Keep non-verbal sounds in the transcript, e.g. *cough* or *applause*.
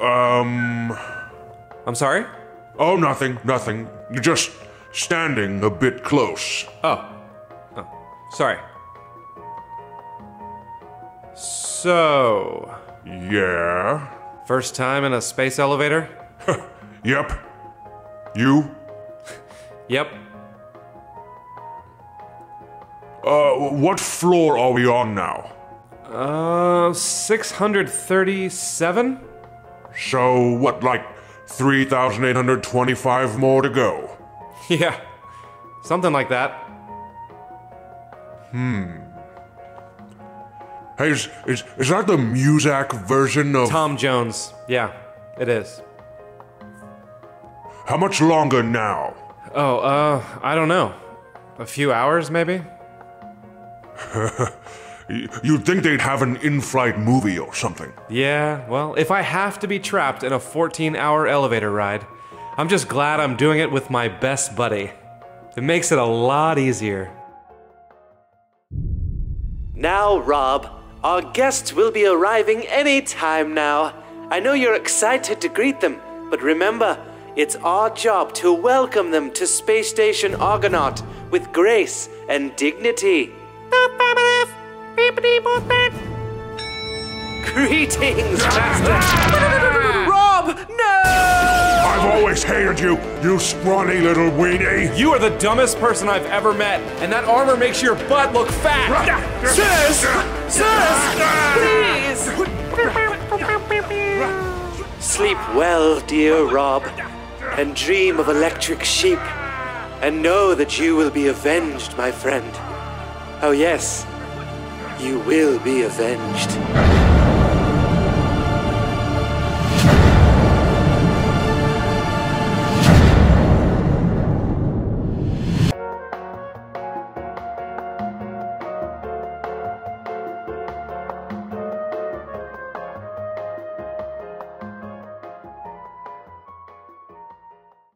Um. I'm sorry? Oh, nothing, nothing. You're just standing a bit close. Oh. Oh. Sorry. So, Yeah? first time in a space elevator? Yep. You? *laughs* Yep. Uh, what floor are we on now? Uh, 637? So, what, like 3,825 more to go? Yeah. Something like that. Hmm. Hey, is, is, is that the Muzak version of. Tom Jones. Yeah, it is. How much longer now? Oh, uh, I don't know. A few hours, maybe? *laughs* Y- You'd think they'd have an in flight movie or something. Yeah, well, if I have to be trapped in a 14 hour elevator ride, I'm just glad I'm doing it with my best buddy. It makes it a lot easier. Now, Rob, our guests will be arriving any time now. I know you're excited to greet them, but remember, it's our job to welcome them to Space Station Argonaut with grace and dignity. Greetings, Master! *laughs* Rob, no! I've always hated you, you scrawny little weenie! You are the dumbest person I've ever met, and that armor makes your butt look fat! Sis! Sis! Please! Sleep well, dear Rob, and dream of electric sheep, and know that you will be avenged, my friend. Oh, yes, you will be avenged.